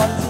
one.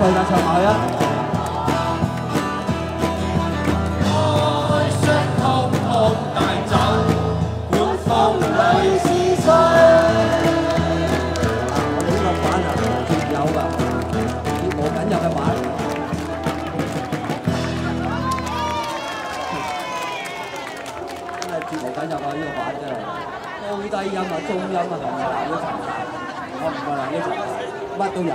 句啦，唱落去啊！高低音啊、中音啊，同埋男女層，我唔係男女層，乜都有。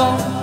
없어.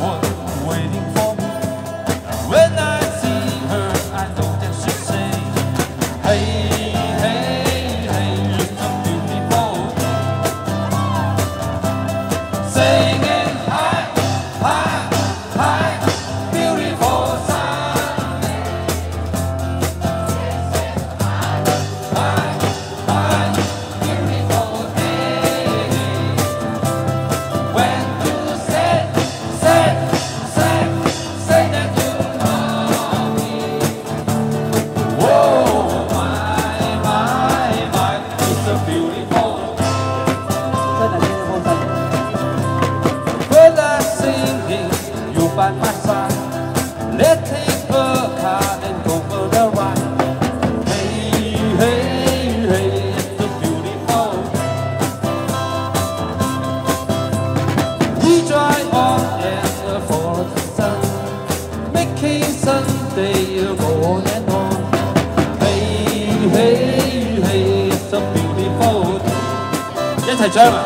say German.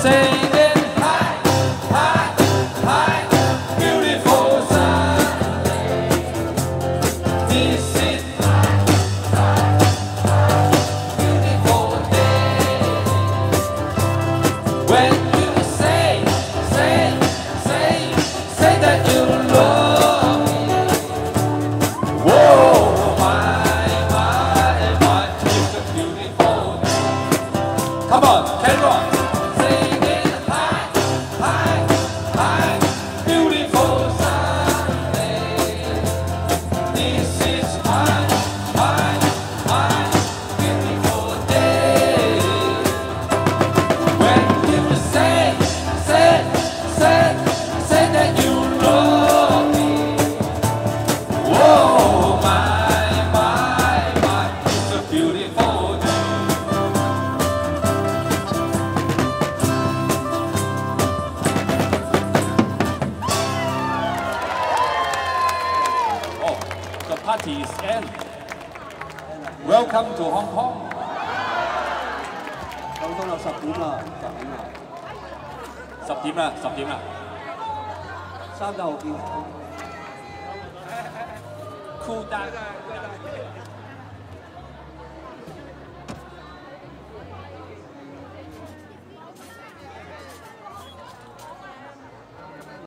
Singing high, high, high, beautiful. This is beautiful day. When you say, say, say, say that This is I. Welcome to Hong Kong. Hong Kong là 10 điểm à? 10 điểm à? 10 điểm à? 10 điểm à? Kong。夠鐘啦，十點啦，十點啦，十點啦，十點啦。三九號見。Cool down。